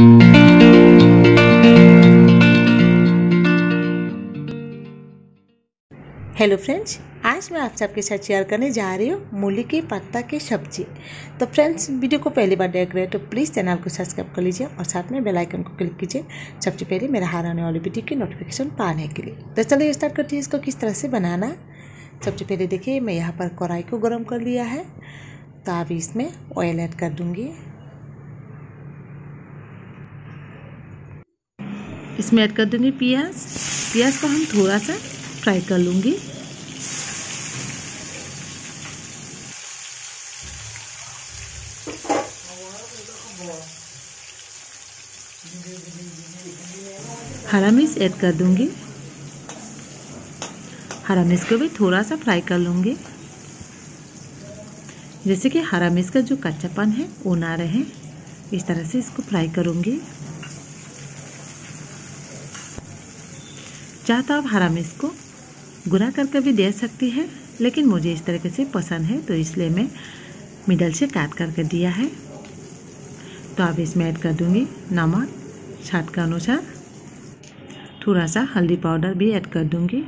Hello friends, आज मैं आप सबके साथ शेयर करने जा रही हूँ मूली के पत्ता की सब्ज़ी। तो फ्रेंड्स, वीडियो को पहली बार देख रहे हैं तो प्लीज़ चैनल को सब्सक्राइब कर लीजिए और साथ में बेल आइकन को क्लिक कीजिए सबसे पहले मेरा हार आने वाली वीडियो की नोटिफिकेशन पाने के लिए। तो चलिए स्टार्ट करती है इसको किस तरह से बनाना। सबसे पहले देखिए, मैं यहाँ पर कढ़ाई को गर्म कर लिया है। तो अभी इसमें ऑयल ऐड कर दूँगी। इसमें ऐड कर दूँगी प्याज। प्याज को हम थोड़ा सा फ्राई कर लूँगी। हरा मिर्च ऐड कर दूँगी। हरा मिर्च को भी थोड़ा सा फ्राई कर लूँगी। जैसे कि हरा मिर्च का जो कच्चापन है, वो ना रहे। इस तरह से इसको फ्राई करूँगी। चाह तो आप हरा मिर्च को गुना करके भी दे सकती है? लेकिन मुझे इस तरीके से पसंद है तो इसलिए मैं मिडल से काट करके दिया है। तो अब इसमें ऐड कर दूँगी नमक छाट के अनुसार। थोड़ा सा हल्दी पाउडर भी ऐड कर दूँगी।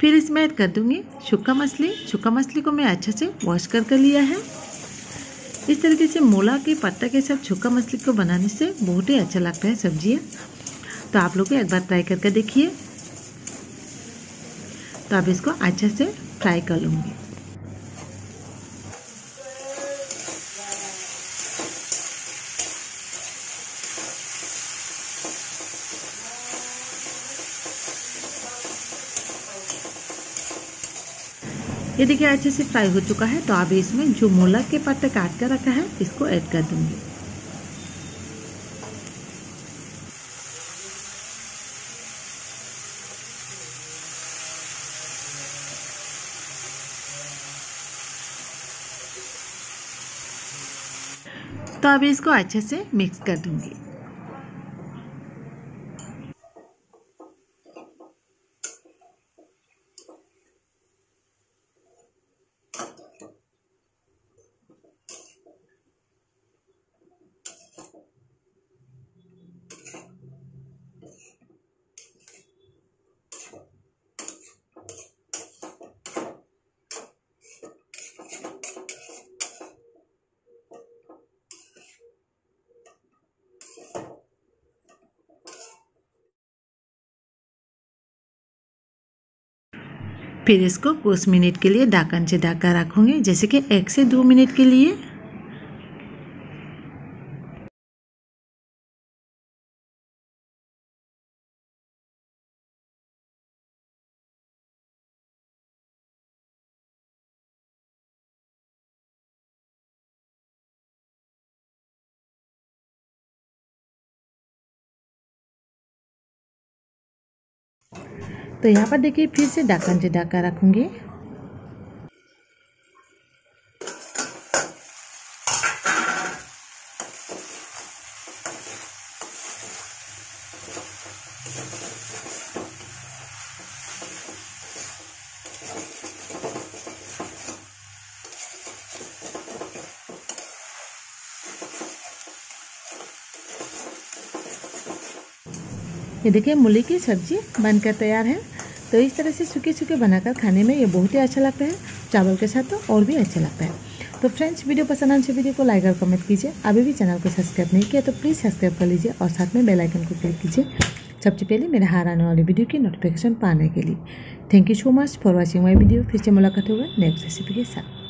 फिर इसमें ऐड कर दूँगी सूखा मछली। सूखा मछली को मैं अच्छे से वॉश करके लिया है। इस तरीके से मोला के पत्ता के साथ छुक्का मछली को बनाने से बहुत ही अच्छा लगता है सब्ज़ियाँ। तो आप लोग एक बार ट्राई करके देखिए। तो अब इसको अच्छे से फ्राई कर लूँगी। ये देखिए, अच्छे से फ्राई हो चुका है तो अभी इसमें जो मोला के पत्ते काट कर रखा है, इसको ऐड कर दूँगी। तो अभी इसको अच्छे से मिक्स कर दूँगी। फिर इसको कुछ मिनट के लिए ढाकन से ढका रखूँगी, जैसे कि एक से दो मिनट के लिए। तो यहाँ पर देखिए फिर से ढक्कन से ढका रखूँगी। ये देखिए, मूली की सब्ज़ी बनकर तैयार है। तो इस तरह से सूखे सूखे बनाकर खाने में ये बहुत ही अच्छा लगता है। चावल के साथ तो और भी अच्छा लगता है। तो फ्रेंड्स, वीडियो पसंद आने से वीडियो को लाइक और कमेंट कीजिए। अभी भी चैनल को सब्सक्राइब नहीं किया तो प्लीज़ सब्सक्राइब कर लीजिए और साथ में बेल आइकन को क्लिक कीजिए। सबसे पहले मेरे हार आने वाली वीडियो की नोटिफिकेशन पाने के लिए। Thank you so much for watching my video फिर से मुलाकात होगा नेक्स्ट रेसिपी के साथ।